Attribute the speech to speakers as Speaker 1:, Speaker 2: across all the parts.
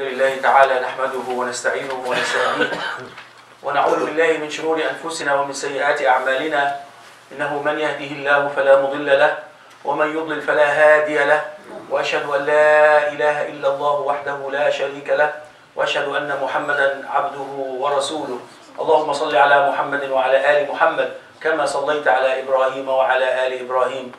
Speaker 1: الحمد لله تعالى نحمده ونستعينه ونستهديه ونعوذ بالله من شرور أنفسنا ومن سيئات أعمالنا إنه من يهده الله فلا مضل له ومن يضلل فلا هادي له وأشهد أن لا إله إلا الله وحده لا شريك له وأشهد أن محمدا عبده ورسوله اللهم صل على محمد وعلى آل محمد كما صليت على إبراهيم وعلى آل إبراهيم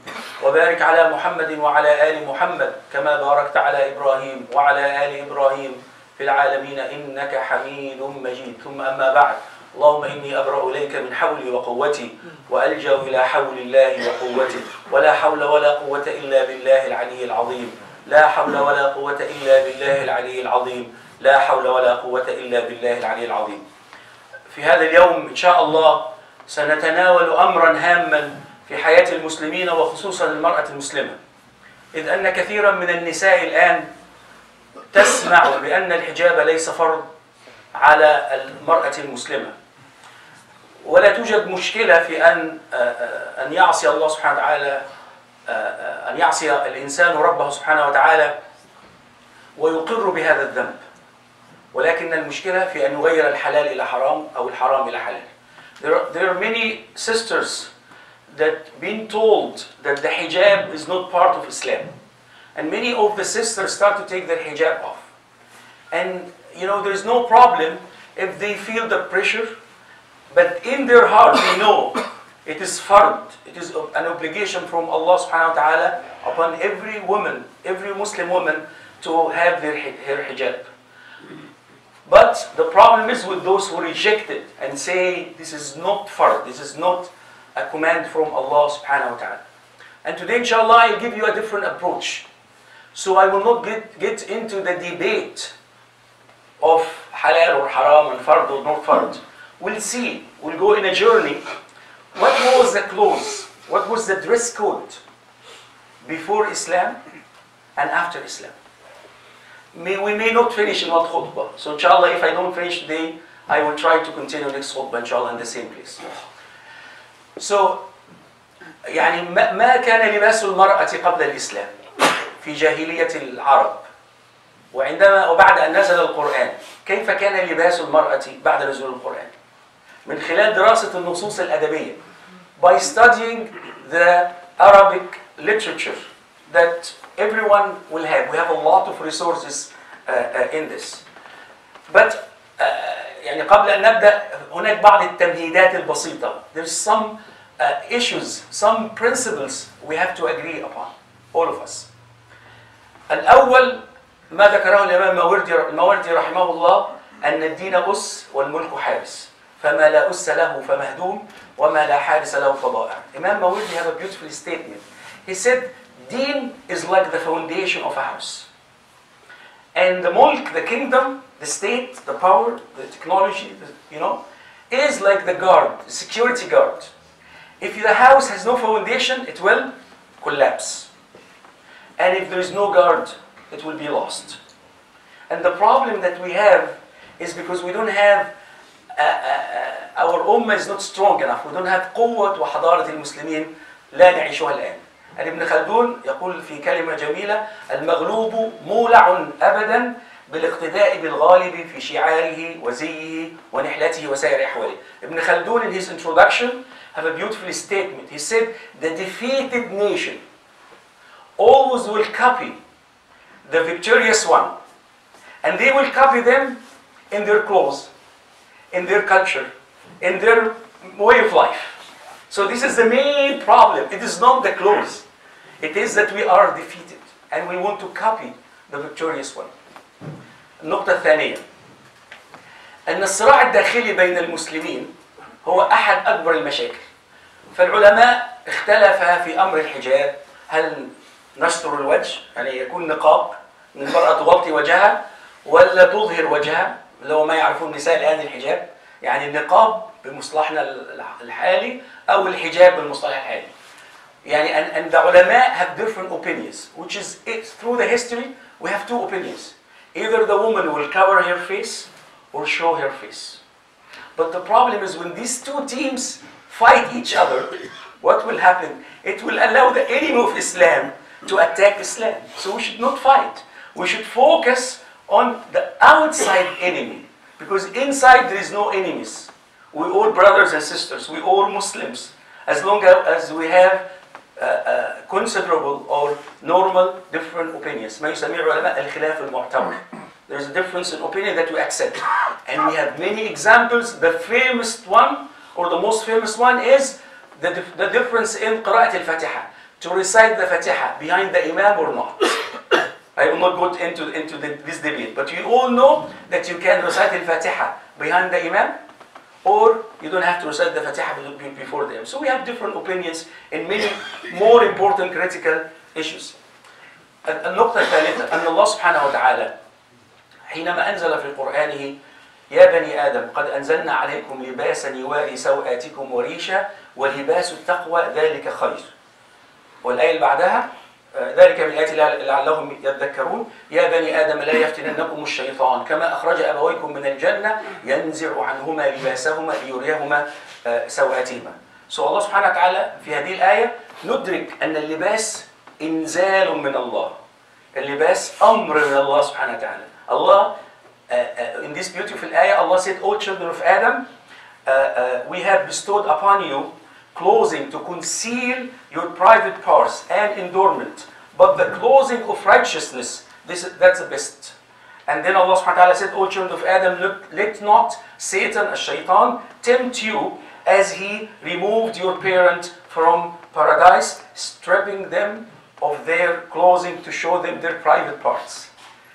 Speaker 1: وبارك على محمد وعلى آل محمد كما باركت على إبراهيم وعلى آل إبراهيم في العالمين إنك حميد مجيد ثم أما بعد اللهم إني أبرأ إليك من حولي وقوتي وألجأ إلى حول الله وقوته ولا حول ولا قوة إلا بالله العلي العظيم لا حول ولا قوة إلا بالله العلي العظيم لا حول ولا قوة إلا بالله العلي العظيم في هذا اليوم إن شاء الله سنتناول امرا هاما في حياه المسلمين وخصوصا المراه المسلمه اذ ان كثيرا من النساء الان تسمع بان الحجاب ليس فرض على المراه المسلمه ولا توجد مشكله في ان ان يعصي الله سبحانه وتعالى ان يعصي الانسان ربه سبحانه وتعالى ويقر بهذا الذنب ولكن المشكله في ان يغير الحلال الى حرام او الحرام الى حلال There are, there are many sisters that been told that the hijab is not part of Islam. And many of the sisters start to take their hijab off. And you know, there's no problem if they feel the pressure, but in their heart they know it is fard, it is an obligation from Allah subhanahu wa ta'ala upon every woman, every Muslim woman to have their, her hijab. But the problem is with those who reject it and say this is not fard, this is not a command from Allah subhanahu wa ta'ala. And today inshallah I'll give you a different approach. So I will not get, get into the debate of halal or haram and fard or not fard. We'll see, we'll go in a journey. What was the clothes? What was the dress code before Islam and after Islam? may, we may not finish in one khutbah. So inshallah, if I don't finish today, I will try to continue next khutbah inshallah in the same place. So يعني ما كان لباس المرأة قبل الإسلام في جاهلية العرب وعندما وبعد أن نزل القرآن كيف كان لباس المرأة بعد نزول القرآن من خلال دراسة النصوص الأدبية by studying the Arabic literature that everyone will have. We have a lot of resources uh, uh, in this. But uh, يعني قبل أن نبدأ هناك بعض التمهيدات البسيطة. There's some uh, issues, some principles we have to agree upon, all of us. الأول ما ذكره الإمام الماوردي رحمه الله أن الدين أس والملك حارس. فما لا أس له فمهدوم وما لا حارس له فضائع. Imam Mawardi have a beautiful statement. He said Deen is like the foundation of a house. And the mulk, the kingdom, the state, the power, the technology, the, you know, is like the guard, the security guard. If the house has no foundation, it will collapse. And if there is no guard, it will be lost. And the problem that we have is because we don't have, uh, uh, uh our ummah is not strong enough. We don't have قوة وحضارة المسلمين لا نعيشها الآن. ابن خلدون يقول في كلمة جميلة المغلوب مولع أبدا بالاقتداء بالغالب في شعاره وزيه ونحلته وسائر أحواله ابن خلدون in his introduction have a beautiful statement he said the defeated nation always will copy the victorious one and they will copy them in their clothes in their culture in their way of life So this is the main problem. It is not the clothes. It is that we are defeated and we want to copy the victorious one. النقطة الثانية أن الصراع الداخلي بين المسلمين هو أحد أكبر المشاكل فالعلماء اختلف في أمر الحجاب هل نستر الوجه يعني يكون نقاب من المرأة تغطي وجهها ولا تظهر وجهها اللي هو ما يعرفون النساء الآن الحجاب يعني النقاب بمصطلحنا الحالي أو الحجاب بالمصطلح الحالي Yani, and, and the ulama have different opinions, which is it, through the history, we have two opinions. Either the woman will cover her face or show her face. But the problem is when these two teams fight each other, what will happen? It will allow the enemy of Islam to attack Islam. So we should not fight. We should focus on the outside enemy. Because inside there is no enemies. We're all brothers and sisters. We're all Muslims. As long as we have uh, uh, considerable or normal different opinions there is a difference in opinion that we accept and we have many examples the famous one or the most famous one is the, the difference in al Fatiha, to recite the Fatiha behind the Imam or not I will not go into, into the, this debate but you all know that you can recite the Fatiha behind the Imam or you don't have to recite the Fatiha before them. So we have different opinions in many more important critical issues. النقطة الثالثة أن الله سبحانه وتعالى حينما أنزل في قرآنه يا بني آدم قد أنزلنا عليكم لباسا يواري سوآتكم وريشا ولباس التقوى ذلك خير والآية اللي بعدها ذلك من لعلهم يذكرون يا بني آدم لا يفتننكم الشيطان كما أخرج أبويكم من الجنة ينزع عنهما لباسهما ليريهما آه، سوآتهما سو الله سبحانه وتعالى في هذه الآية ندرك أن اللباس إنزال من الله اللباس أمر من الله سبحانه وتعالى الله uh, آه، in this beautiful آية Allah said O children of Adam uh, uh, we have bestowed upon you clothing to conceal your private parts and endowment. But the clothing of righteousness, this, that's the best. And then Allah subhanahu wa ta'ala said, O children of Adam, look, let not Satan, a shaitan, tempt you as he removed your parent from paradise, stripping them of their clothing to show them their private parts.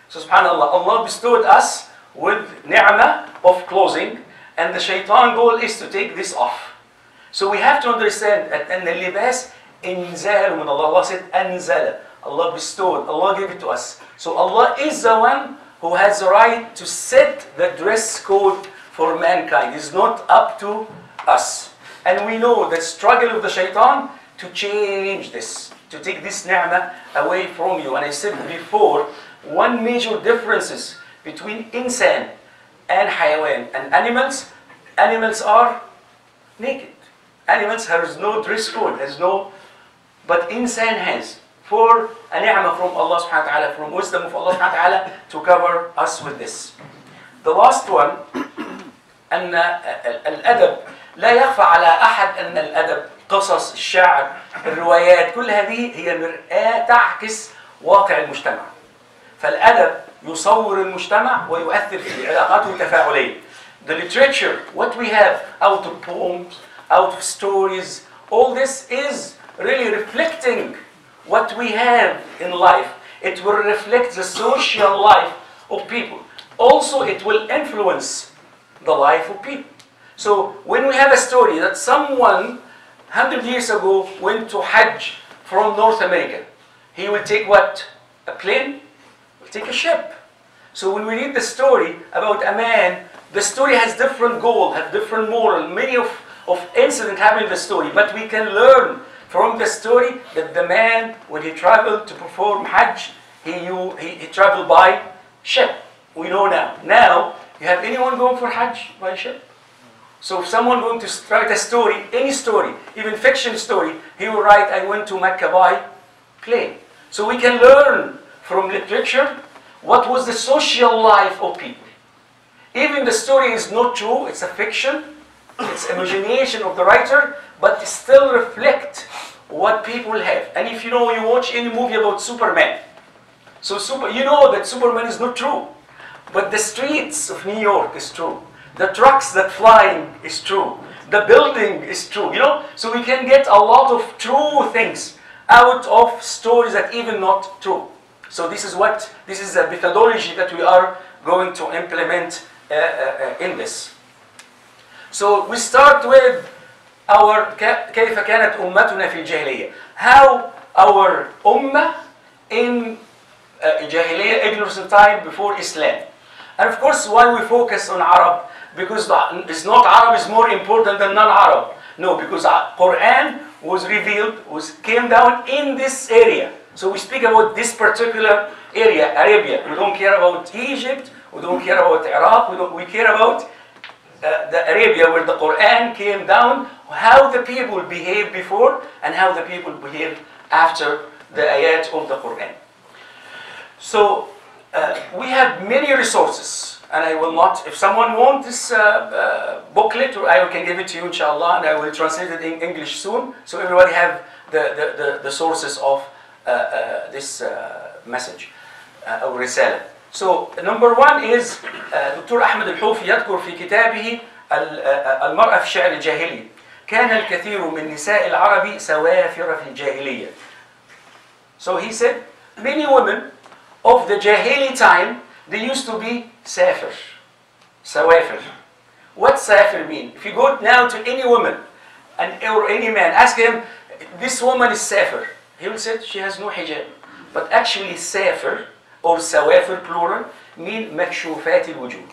Speaker 1: So subhanAllah, Allah bestowed us with ni'mah of clothing, and the shaitan goal is to take this off. So we have to understand that أن اللباس إنزال Allah. Allah said أنزل. Allah bestowed. Allah gave it to us. So Allah is the one who has the right to set the dress code for mankind. It's not up to us. And we know the struggle of the shaitan to change this, to take this ni'mah away from you. And I said before, one major difference between insan and hayawan and animals, animals are naked. Animals have no dress code, has no, but insan has. For a ni'mah from Allah subhanahu wa ta'ala, from wisdom of Allah subhanahu wa ta'ala to cover us with this. The last one, أن الأدب لا يخفى على أحد أن الأدب قصص الشعر الروايات كل هذه هي مرآة تعكس واقع المجتمع فالأدب يصور المجتمع ويؤثر في علاقاته التفاعلية The literature, what we have out of poems, out of stories. All this is really reflecting what we have in life. It will reflect the social life of people. Also, it will influence the life of people. So when we have a story that someone 100 years ago went to Hajj from North America, he will take what? A plane? Will take a ship. So when we read the story about a man, the story has different goal, have different moral. Many of of incident happening in the story, but we can learn from the story that the man, when he traveled to perform Hajj, he, he, he traveled by ship. We know now. Now, you have anyone going for Hajj by ship? So if someone going to write a story, any story, even fiction story, he will write, I went to Mecca by plane. So we can learn from literature what was the social life of people. Even the story is not true, it's a fiction, it's imagination of the writer, but still reflect what people have. And if you know, you watch any movie about Superman, so super, you know that Superman is not true, but the streets of New York is true. The trucks that flying is true. The building is true, you know? So we can get a lot of true things out of stories that even not true. So this is what, this is a methodology that we are going to implement uh, uh, uh in this. So we start with our كيف كانت أمتنا في الجاهلية. How our ummah in uh, Jahiliyyah, time before Islam. And of course, why we focus on Arab? Because it's not Arab is more important than non-Arab. No, because uh, Quran was revealed, was came down in this area. So we speak about this particular area, Arabia. We don't care about Egypt, we don't care about Iraq, we, don't, we care about uh, the Arabia where the Quran came down, how the people behaved before and how the people behaved after the ayat of the Quran. So uh, we have many resources and I will not, if someone wants this uh, uh booklet, I can give it to you inshallah and I will translate it in English soon so everybody have the, the, the, the sources of uh, this message uh, or risalah. So number one is uh, Ahmed Al-Houfi. يذكر في كتابه uh, المرأة في الشعر الجاهلي كان الكثير من نساء العرب سوافر في الجاهلية So he said many women of the Jahili time they used to be سافر سوافر What سافر mean? If you go now to any woman and, or any man ask him this woman is سافر He will say she has no hijab But actually سافر or سوافر plural mean مكشوفات الوجوه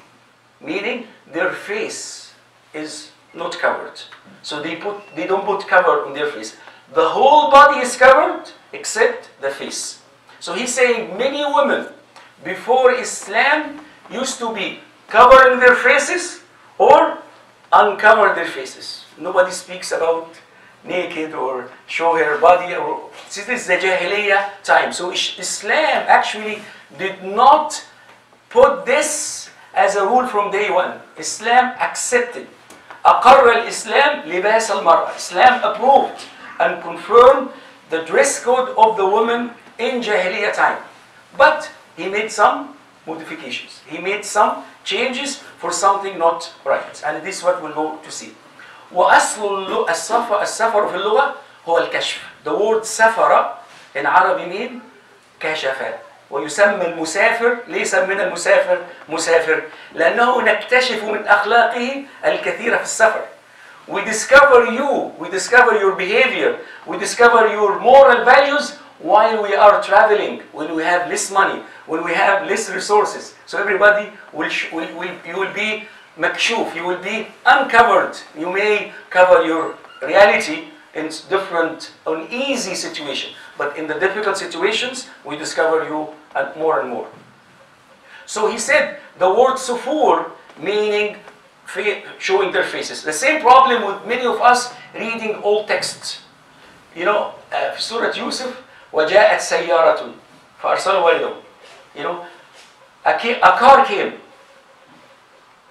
Speaker 1: meaning their face is not covered so they put they don't put cover on their face the whole body is covered except the face so he's saying many women before Islam used to be covering their faces or uncover their faces nobody speaks about naked or show her body. Or, see, this is the Jahiliyyah time. So Islam actually did not put this as a rule from day one. Islam accepted. أقر الإسلام لباس المرأة. Islam approved and confirmed the dress code of the woman in Jahiliyyah time. But he made some modifications. He made some changes for something not right. And this is what we'll go to see. واصل السفر السفر في اللغه هو الكشف the word سفر ان عربي مين كشف ويسمى المسافر ليه سمينا المسافر مسافر لانه نكتشف من اخلاقه الكثير في السفر we discover you we discover your behavior we discover your moral values while we are traveling when we have less money when we have less resources so everybody will, will, will you will be makshuf, you will be uncovered. You may cover your reality in different, uneasy situation. But in the difficult situations, we discover you and uh, more and more. So he said the word sufur meaning showing their faces. The same problem with many of us reading old texts. You know, uh, Surah Yusuf, وَجَاءَتْ سَيَّارَةٌ فَأَرْسَلُوا وَلِدَهُ You know, a, a car came,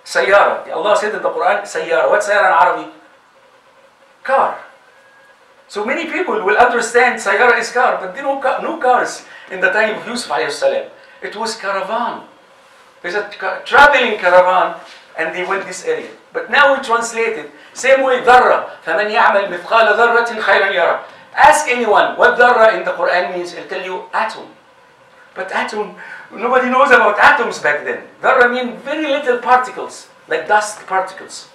Speaker 1: Sayyara. Allah said in the Quran, Sayyara. What's Sayyara in Arabic? Car. So many people will understand Sayyara is car, but there no, car, no cars in the time of Yusuf salam. It was caravan. There's a traveling caravan and they went this area. But now we translate it. Same way, ذرة. فمن يعمل مثقال ذرة خيرا يرى. Ask anyone what ذرة in the Quran means. It'll tell you atom. But atom, nobody knows about atoms back then. There I mean, very little particles, like dust particles.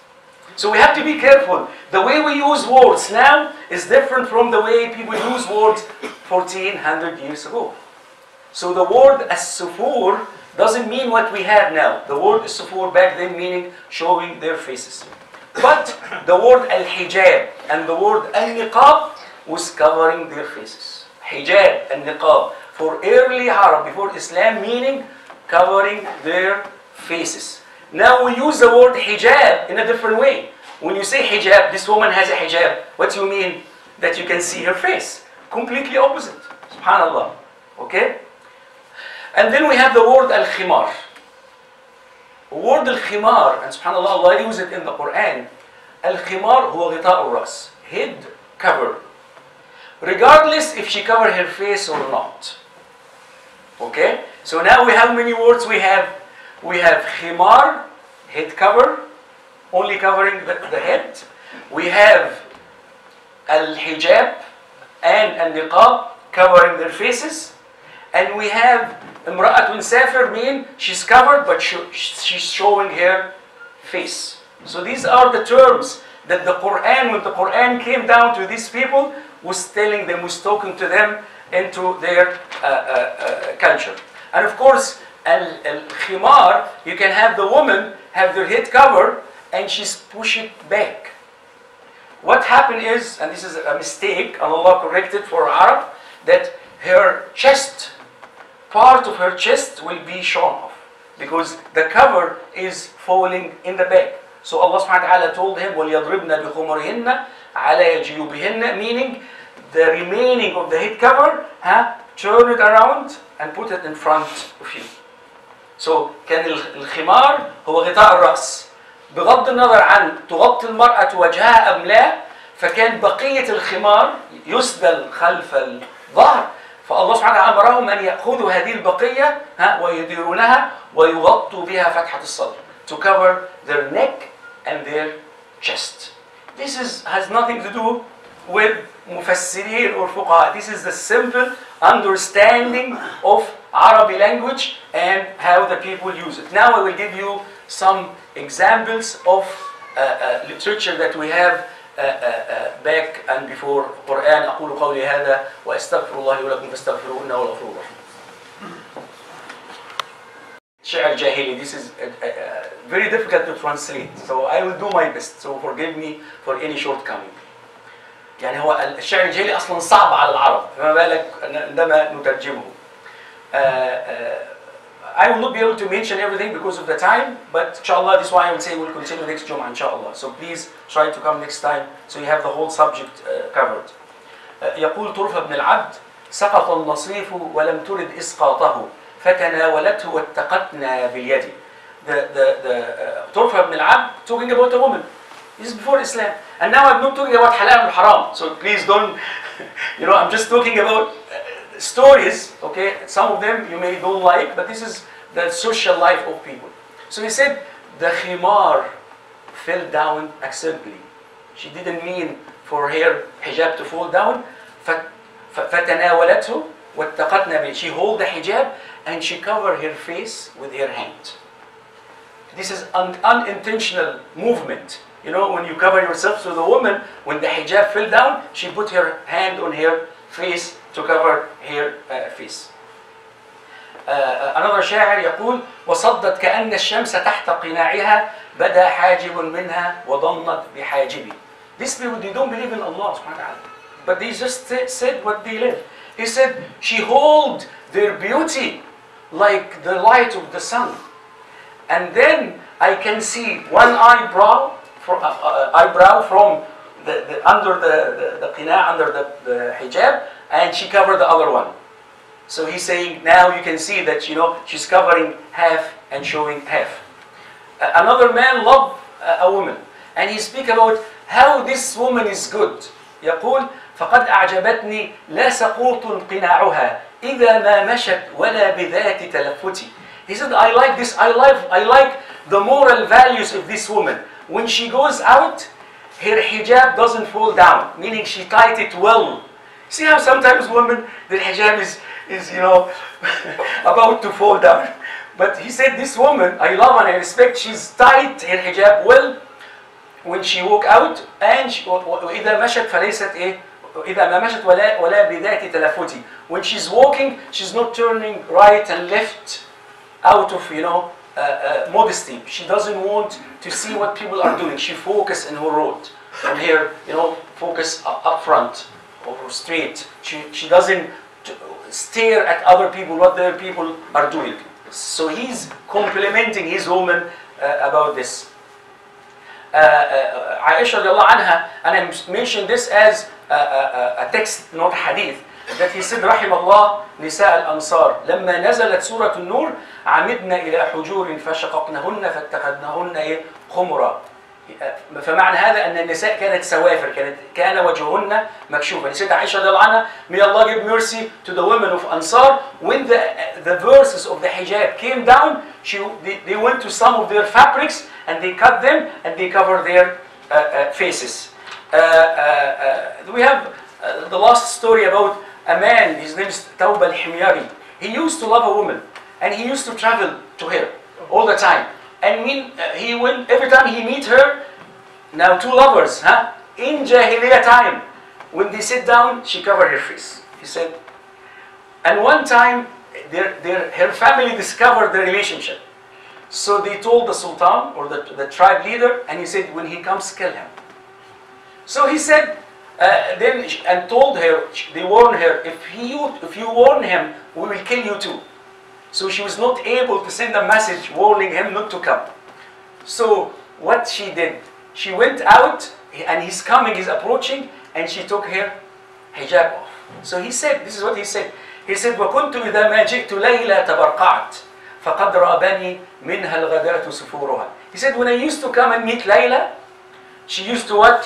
Speaker 1: So we have to be careful. The way we use words now is different from the way people use words 1400 years ago. So the word as-sufur doesn't mean what we have now. The word as-sufur back then meaning showing their faces. But the word al-hijab and the word al-niqab was covering their faces. Hijab and niqab for early Arab before Islam meaning covering their faces. Now we use the word hijab in a different way. When you say hijab, this woman has a hijab, what do you mean? That you can see her face. Completely opposite. Subhanallah. Okay? And then we have the word al-khimar. Word al-khimar, and subhanallah, Allah uses it in the Quran. Al-khimar huwa ghita'ur ras. Head cover. Regardless if she cover her face or not. Okay? So now we have many words. We have we have khimar, head cover, only covering the, the head. We have al-hijab and al-niqab, covering their faces. And we have imra'atun safir, mean she's covered but she, she's showing her face. So these are the terms that the Quran, when the Quran came down to these people, was telling them, was talking to them into their uh, uh, uh, culture. And of course, al-khimar, you can have the woman have their head covered and she's pushed back. What happened is, and this is a mistake, and Allah corrected for Arab, that her chest, part of her chest will be shown off because the cover is falling in the back. So Allah told him, وَلْيَضْرِبْنَ بِخُمُرِهِنَّ عَلَى يَجِيُوبِهِنَّ Meaning, the remaining of the head cover huh, turn it around and put it in front of you so كان الخمار هو غطاء الرأس بغض النظر عن تغطي المرأة وجهها أم لا فكان بقية الخمار يسدل خلف الظهر فالله سبحانه وتعالى أمرهم أن يأخذوا هذه البقية ها ويديرونها ويغطوا بها فتحة الصدر to cover their neck and their chest. This is, has nothing to do with Mufassirin or Fuqaha. This is the simple understanding of Arabic language and how the people use it. Now I will give you some examples of uh, uh, literature that we have uh, uh, uh back and before Quran. أقول قولي هذا وأستغفر الله ولكم إنه this is uh, very difficult to translate, so I will do my best, so forgive me for any shortcoming. يعني هو الشعر الجاهلي اصلا صعب على العرب فما بالك عندما نترجمه I will not be able to mention everything because of the time, but inshallah, this is why I will say we'll continue next Jum'ah, inshallah. So please try to come next time so you have the whole subject uh, covered. يقول طرفة بن العبد سقط النصيف ولم ترد إسقاطه فتناولته واتقتنا باليد. The, the, the uh, طرفة بن العبد talking about a woman This is before Islam. And now I'm not talking about halal and haram. So please don't, you know, I'm just talking about stories, okay? Some of them you may don't like, but this is the social life of people. So he said, the khimar fell down accidentally. She didn't mean for her hijab to fall down. فَتَنَاوَلَتْهُ وَاتَّقَتْنَا بِهِ She hold the hijab and she covered her face with her hand. This is an unintentional movement. You know, when you cover yourself, so the woman, when the hijab fell down, she put her hand on her face to cover her uh, face. Uh, uh, another شاعر يقول وصدت كأن الشمس تحت قناعها بدا حاجب منها وضنت بحاجبي These people, they don't believe in Allah subhanahu wa ta'ala. But they just said what they live. He said, she hold their beauty like the light of the sun. And then I can see one eyebrow from, uh, uh, eyebrow from the, the under the, the, the qina, under the, the hijab, and she covered the other one. So he's saying now you can see that you know she's covering half and showing half. Uh, another man loved uh, a woman, and he speak about how this woman is good. يقول فقد أعجبتني لا سقوط قناعها إذا ما مشت ولا بذات تلفتي. He said I like this. I like I like the moral values of this woman when she goes out, her hijab doesn't fall down, meaning she tied it well. See how sometimes women, their hijab is, is you know, about to fall down. But he said, this woman, I love and I respect, she's tied her hijab well when she walk out and she, وإذا مشت when she's walking she's not turning right and left out of you know uh, uh modesty. She doesn't want to see what people are doing. She focuses in her road, and here, you know, focus up, front or straight. She, she doesn't stare at other people, what the people are doing. So he's complimenting his woman uh, about this. Uh, uh, Aisha anha, and I mentioned this as a, a, a text, not hadith, التي سيد رحم الله نساء الأنصار لما نزلت سورة النور عمدنا إلى حجور فشققنهن فاتخذنهن إيه خمرا فمعنى هذا أن النساء كانت سوافر كانت كان وجههن مكشوفا السيدة عائشة رضي الله عنها may Allah give mercy to the women of Ansar when the the verses of the hijab came down she they, they went to some of their fabrics and they cut them and they cover their uh, uh, faces uh, uh, uh, we have uh, the last story about a man, his name is Tawba al-Himyari. He used to love a woman and he used to travel to her all the time. And when, uh, he went, every time he meet her, now two lovers, huh? In Jahiliyyah time, when they sit down, she covered her face. He said, and one time, their, their, her family discovered the relationship. So they told the sultan or the, the tribe leader, and he said, when he comes, kill him. So he said, uh, then and told her, they warned her, if, he, if you warn him, we will kill you too. So she was not able to send a message warning him not to come. So what she did, she went out and he's coming, he's approaching, and she took her hijab off. So he said, this is what he said. He said, وَكُنْتُ إِذَا مَا جِئْتُ لَيْلَا تَبَرْقَعْتُ فَقَدْ رَأَبَنِي مِنْهَا الْغَدَاتُ سُفُورُهَا He said, when I used to come and meet Layla, she used to what?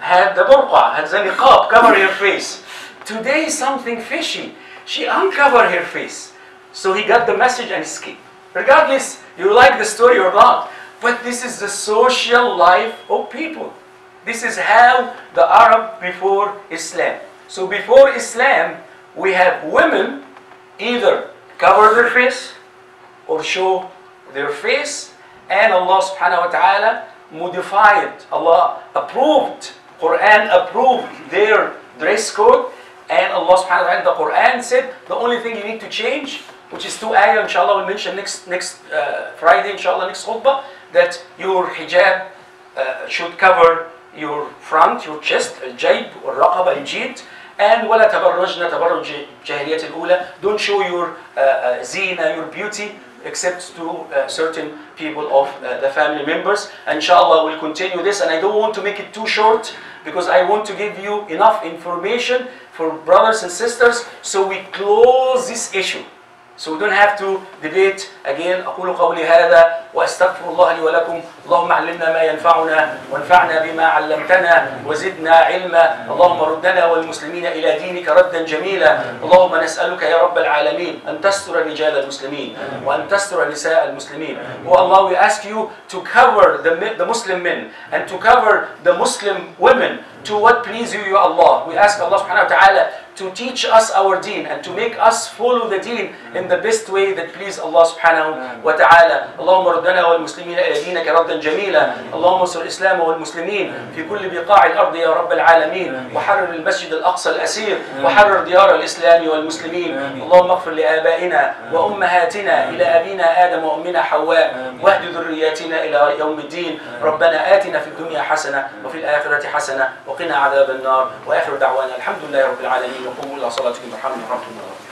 Speaker 1: had the burqa, had the niqab, cover her face. Today something fishy. She uncovered her face. So he got the message and escaped. Regardless, you like the story or not, but this is the social life of people. This is how the Arab before Islam. So before Islam, we have women either cover their face or show their face and Allah subhanahu wa ta'ala modified, Allah approved Quran approved their dress code and Allah subhanahu wa ta'ala the Quran said the only thing you need to change which is two ayah inshallah we'll mention next next uh, Friday inshallah next khutbah that your hijab uh, should cover your front, your chest, الجيب والرقبة الجيد and ولا تبرجن تبرج الجاهلية الأولى don't show your uh, uh, zina, your beauty except to uh, certain people of uh, the family members. Inshallah, we'll continue this, and I don't want to make it too short because I want to give you enough information for brothers and sisters so we close this issue. So we don't have to debate again أقول قولي هذا وأستغفر الله لي ولكم اللهم علمنا ما ينفعنا وانفعنا بما علمتنا وزدنا علما اللهم ردنا والمسلمين إلى دينك ردا جميلا اللهم نسألك يا رب العالمين أن تستر رجال المسلمين وأن تستر نساء المسلمين Oh Allah we ask you to cover the, the Muslim men and to cover the Muslim women to what please you, Allah. We ask Allah subhanahu wa ta'ala to teach us our deen and to make us follow the deen in the best way that please Allah subhanahu wa ta'ala. اللهم ردنا والمسلمين إلى دينك ردا جميلا اللهم انصر الإسلام والمسلمين في كل بقاع الأرض يا رب العالمين وحرر المسجد الأقصى الأسير وحرر ديار الإسلام والمسلمين اللهم اغفر لآبائنا وأمهاتنا إلى أبينا آدم وأمنا حواء واهد ذرياتنا إلى يوم الدين ربنا آتنا في الدنيا حسنة وفي الآخرة حسنة وقنا عذاب النار وآخر دعوانا الحمد لله رب العالمين وقوموا الى صلاتكم برحمه ربكم